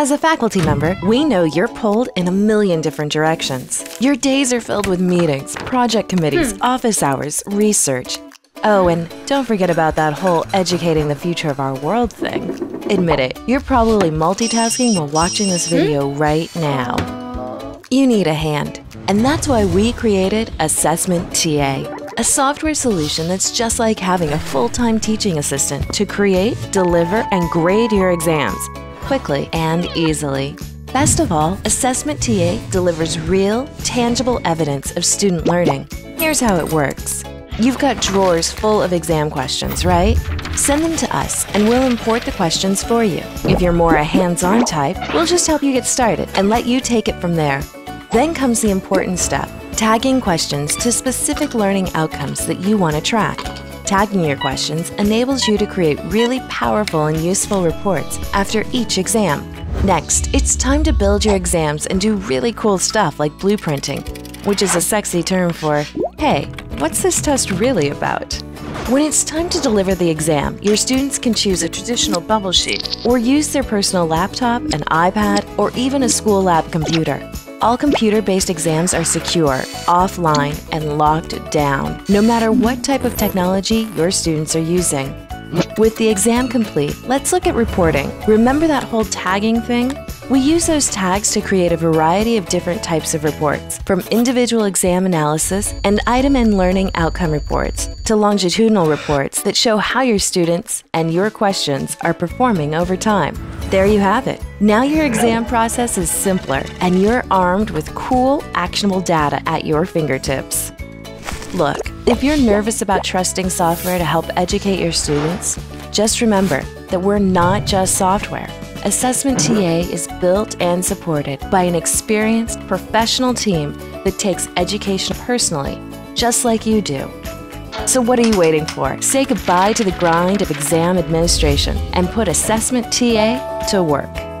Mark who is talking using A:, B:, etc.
A: As a faculty member, we know you're pulled in a million different directions. Your days are filled with meetings, project committees, hmm. office hours, research. Oh, and don't forget about that whole educating the future of our world thing. Admit it, you're probably multitasking while watching this hmm? video right now. You need a hand, and that's why we created Assessment TA, a software solution that's just like having a full time teaching assistant to create, deliver, and grade your exams quickly and easily. Best of all, Assessment TA delivers real, tangible evidence of student learning. Here's how it works. You've got drawers full of exam questions, right? Send them to us and we'll import the questions for you. If you're more a hands on type, we'll just help you get started and let you take it from there. Then comes the important step tagging questions to specific learning outcomes that you want to track. Tagging your questions enables you to create really powerful and useful reports after each exam. Next, it's time to build your exams and do really cool stuff like blueprinting, which is a sexy term for, hey, what's this test really about? When it's time to deliver the exam, your students can choose a traditional bubble sheet or use their personal laptop, an iPad, or even a school lab computer. All computer based exams are secure, offline, and locked down, no matter what type of technology your students are using. With the exam complete, let's look at reporting. Remember that whole tagging thing? We use those tags to create a variety of different types of reports, from individual exam analysis and item and learning outcome reports to longitudinal reports that show how your students and your questions are performing over time. There you have it. Now your exam process is simpler and you're armed with cool, actionable data at your fingertips. Look, if you're nervous about trusting software to help educate your students, just remember that we're not just software. Assessment TA is built and supported by an experienced professional team that takes education personally, just like you do. So, what are you waiting for? Say goodbye to the grind of exam administration and put Assessment TA to work.